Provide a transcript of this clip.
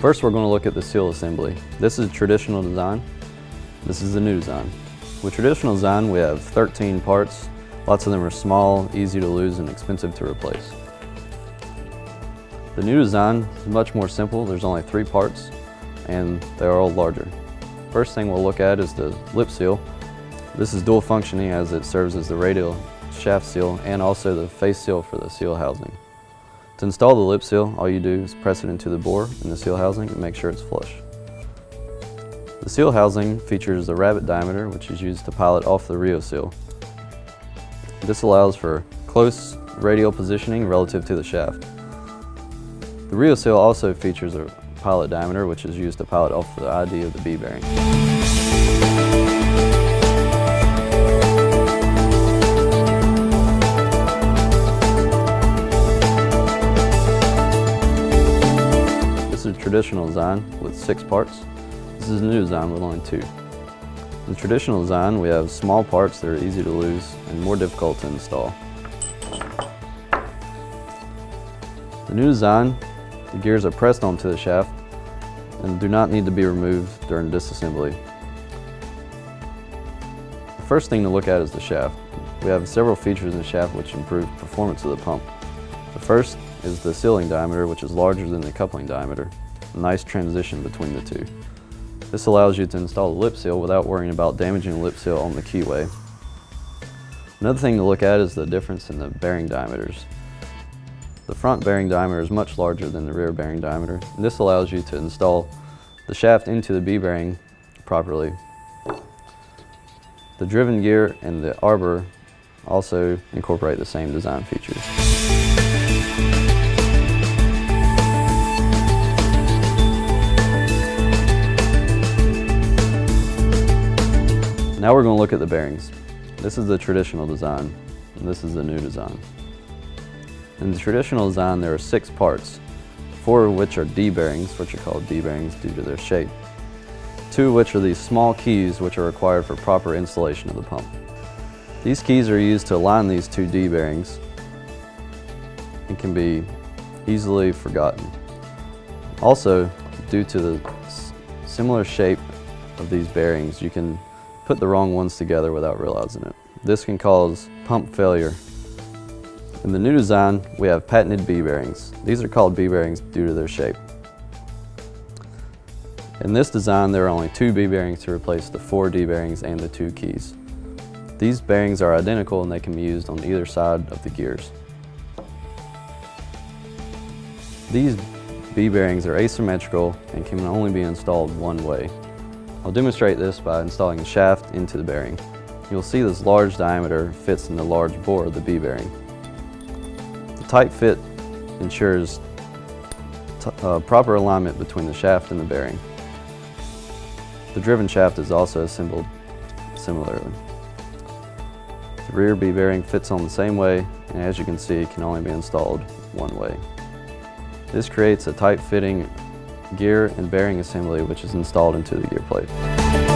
First we're going to look at the seal assembly. This is a traditional design. This is the new design. With traditional design we have 13 parts. Lots of them are small, easy to lose, and expensive to replace. The new design is much more simple. There's only three parts and they're all larger. First thing we'll look at is the lip seal. This is dual functioning as it serves as the radial shaft seal and also the face seal for the seal housing. To install the lip seal, all you do is press it into the bore in the seal housing and make sure it's flush. The seal housing features a rabbet diameter which is used to pilot off the Rio seal. This allows for close radial positioning relative to the shaft. The Rio seal also features a pilot diameter which is used to pilot off the ID of the B-bearing. This traditional design with six parts. This is a new design with only two. In the traditional design, we have small parts that are easy to lose and more difficult to install. The new design the gears are pressed onto the shaft and do not need to be removed during disassembly. The first thing to look at is the shaft. We have several features in the shaft which improve performance of the pump. The first is the sealing diameter which is larger than the coupling diameter, nice transition between the two. This allows you to install the lip seal without worrying about damaging the lip seal on the keyway. Another thing to look at is the difference in the bearing diameters. The front bearing diameter is much larger than the rear bearing diameter. And this allows you to install the shaft into the B-bearing properly. The driven gear and the arbor also incorporate the same design features. Now we're going to look at the bearings. This is the traditional design, and this is the new design. In the traditional design, there are six parts, four of which are D-bearings, which are called D-bearings due to their shape. Two of which are these small keys which are required for proper installation of the pump. These keys are used to align these two D-bearings and can be easily forgotten. Also, due to the similar shape of these bearings, you can put the wrong ones together without realizing it. This can cause pump failure in the new design, we have patented B-bearings. These are called B-bearings due to their shape. In this design, there are only two B-bearings to replace the four D-bearings and the two keys. These bearings are identical and they can be used on either side of the gears. These B-bearings are asymmetrical and can only be installed one way. I'll demonstrate this by installing a shaft into the bearing. You'll see this large diameter fits in the large bore of the B-bearing The tight fit ensures uh, proper alignment between the shaft and the bearing. The driven shaft is also assembled similarly. The rear B-bearing fits on the same way and as you can see can only be installed one way. This creates a tight fitting gear and bearing assembly which is installed into the gear plate.